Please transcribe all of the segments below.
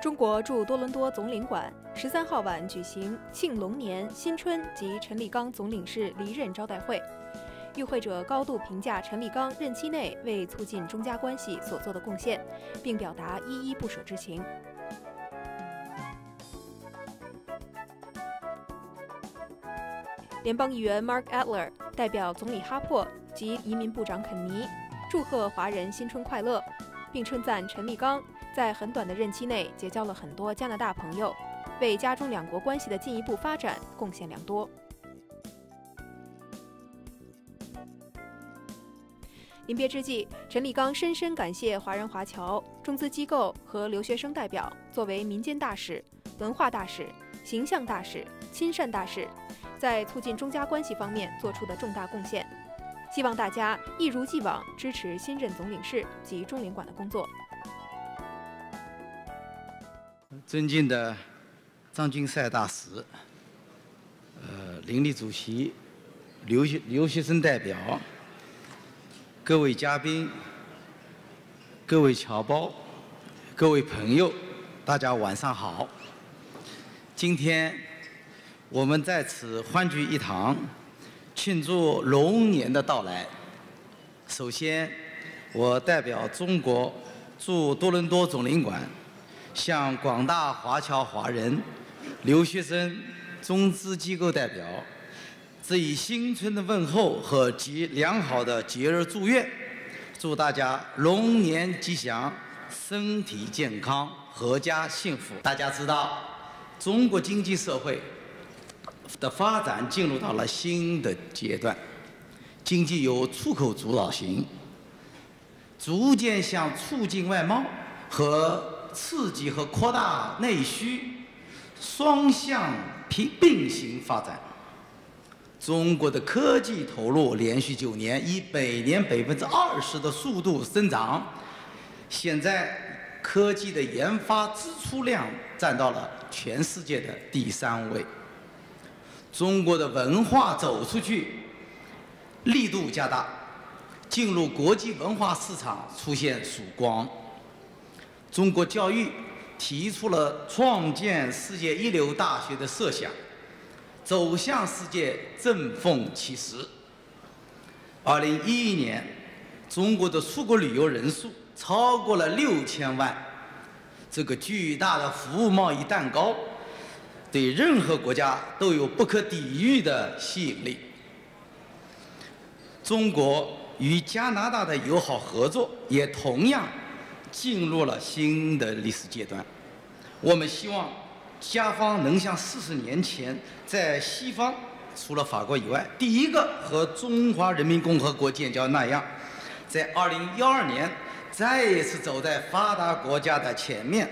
中国驻多伦多总领馆十三号晚举行庆龙年、新春及陈立刚总领事离任招待会，与会者高度评价陈立刚任期内为促进中加关系所做的贡献，并表达依依不舍之情。联邦议员 Mark Adler 代表总理哈珀及移民部长肯尼，祝贺华人新春快乐，并称赞陈立刚。在很短的任期内结交了很多加拿大朋友，为加中两国关系的进一步发展贡献良多。临别之际，陈立刚深深感谢华人华侨、中资机构和留学生代表作为民间大使、文化大使、形象大使、亲善大使，在促进中加关系方面做出的重大贡献。希望大家一如既往支持新任总领事及中领馆的工作。尊敬的张君赛大使，呃，林立主席，留学留学生代表，各位嘉宾，各位侨胞，各位朋友，大家晚上好。今天我们在此欢聚一堂，庆祝龙年的到来。首先，我代表中国驻多伦多总领馆。向广大华侨华人、留学生、中资机构代表致以新春的问候和极良好的节日祝愿，祝大家龙年吉祥、身体健康、阖家幸福。大家知道，中国经济社会的发展进入到了新的阶段，经济由出口主导型，逐渐向促进外贸和刺激和扩大内需，双向并并行发展。中国的科技投入连续九年以每年百分之二十的速度增长，现在科技的研发支出量占到了全世界的第三位。中国的文化走出去力度加大，进入国际文化市场出现曙光。中国教育提出了创建世界一流大学的设想，走向世界振奋其时。二零一一年，中国的出国旅游人数超过了六千万，这个巨大的服务贸易蛋糕，对任何国家都有不可抵御的吸引力。中国与加拿大的友好合作也同样。进入了新的历史阶段，我们希望加方能像四十年前在西方，除了法国以外，第一个和中华人民共和国建交那样，在二零幺二年再一次走在发达国家的前面，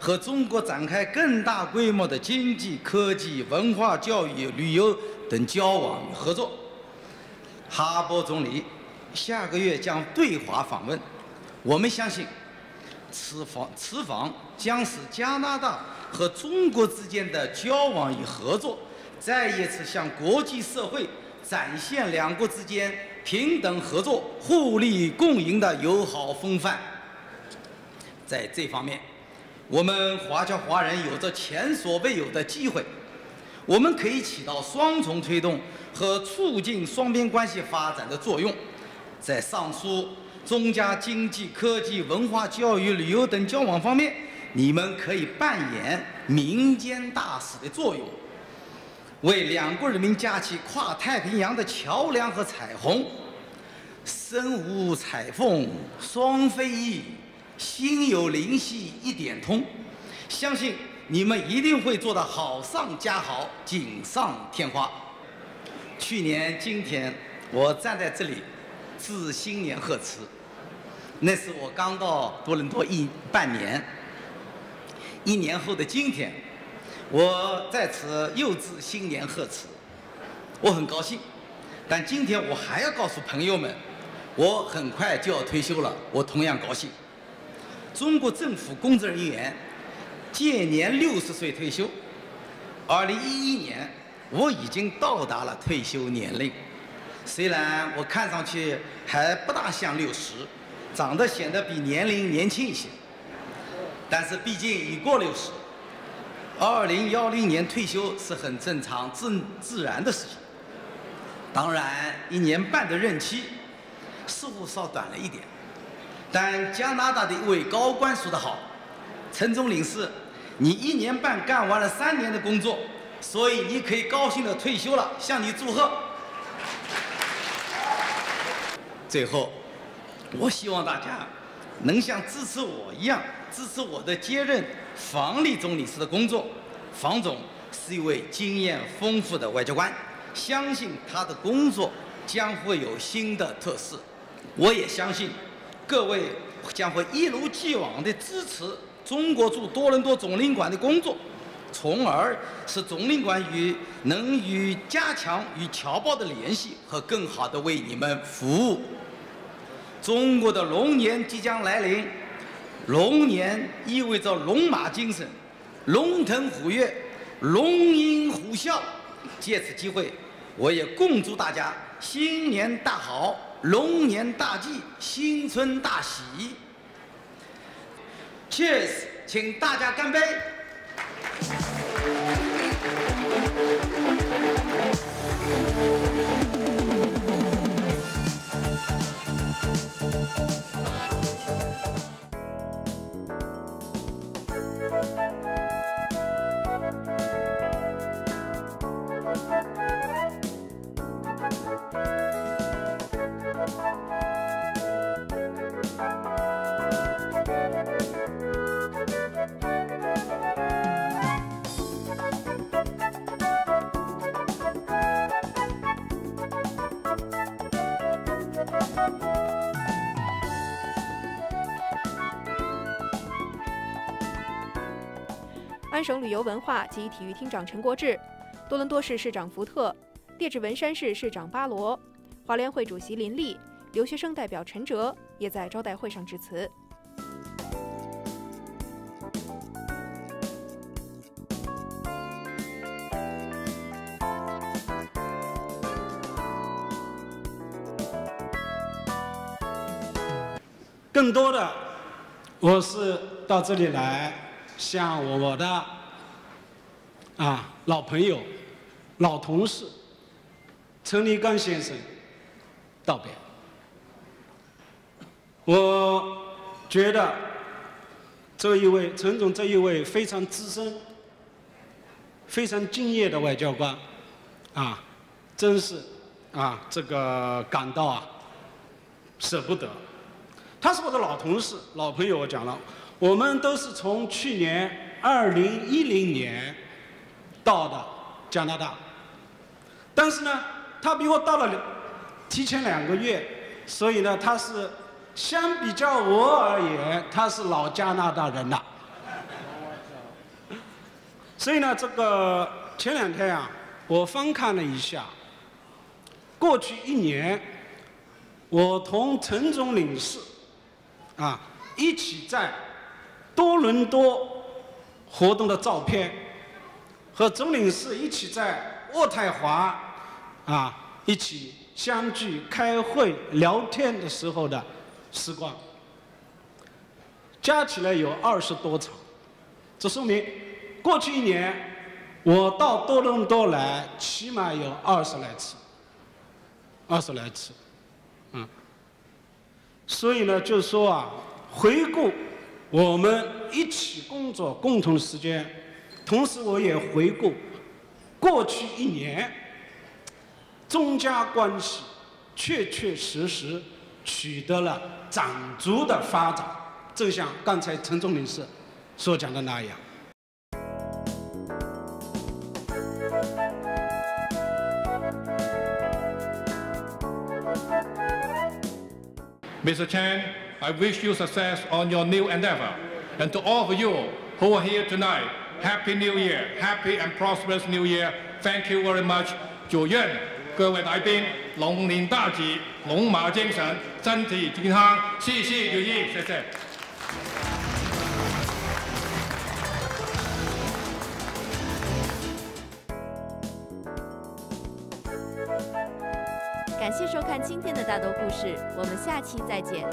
和中国展开更大规模的经济、科技、文化、教育、旅游等交往与合作。哈珀总理下个月将对华访问，我们相信。此访此访将使加拿大和中国之间的交往与合作再一次向国际社会展现两国之间平等合作、互利共赢的友好风范。在这方面，我们华侨华人有着前所未有的机会，我们可以起到双重推动和促进双边关系发展的作用。在上述。中加经济、科技、文化、教育、旅游等交往方面，你们可以扮演民间大使的作用，为两国人民架起跨太平洋的桥梁和彩虹。身无彩凤双飞翼，心有灵犀一点通。相信你们一定会做得好上加好，锦上添花。去年今天，我站在这里。致新年贺词，那是我刚到多伦多一半年。一年后的今天，我在此又致新年贺词，我很高兴。但今天我还要告诉朋友们，我很快就要退休了，我同样高兴。中国政府工作人员届年六十岁退休，二零一一年我已经到达了退休年龄。虽然我看上去还不大像六十，长得显得比年龄年轻一些，但是毕竟已过六十，二零幺零年退休是很正常、自自然的事情。当然，一年半的任期似乎稍短了一点，但加拿大的一位高官说得好：“陈总领事，你一年半干完了三年的工作，所以你可以高兴的退休了，向你祝贺。”最后，我希望大家能像支持我一样支持我的接任房利总领事的工作。房总是一位经验丰富的外交官，相信他的工作将会有新的特色。我也相信各位将会一如既往地支持中国驻多伦多总领馆的工作，从而使总领馆与能与加强与侨胞的联系和更好地为你们服务。中国的龙年即将来临，龙年意味着龙马精神，龙腾虎跃，龙吟虎啸。借此机会，我也恭祝大家新年大好，龙年大吉，新春大喜。Cheers，请大家干杯。安省旅游文化及体育厅长陈国志，多伦多市市长福特，列治文山市市长巴罗，华联会主席林立，留学生代表陈哲也在招待会上致辞。更多的，我是到这里来。向我的啊老朋友、老同事陈立刚先生道别。我觉得这一位陈总这一位非常资深、非常敬业的外交官啊，真是啊这个感到啊舍不得。他是我的老同事、老朋友，我讲了。我们都是从去年二零一零年到的加拿大，但是呢，他比我到了提前两个月，所以呢，他是相比较我而言，他是老加拿大人了。所以呢，这个前两天啊，我翻看了一下，过去一年，我同陈总领事啊一起在。多伦多活动的照片，和总领事一起在渥太华啊一起相聚开会聊天的时候的时光，加起来有二十多场。这说明过去一年我到多伦多来起码有二十来次，二十来次，嗯。所以呢，就是说啊，回顾。我们一起工作，共同的时间，同时我也回顾过去一年中加关系确确实实取得了长足的发展，正像刚才陈总领事所讲的那样。Mr. Chan. I wish you success on your new endeavor. And to all of you who are here tonight, Happy New Year, Happy and prosperous New Year. Thank you very much. 祝愿各位来宾龙年大吉，龙马精神，身体健康，事事如意。谢谢。感谢收看今天的大豆故事，我们下期再见。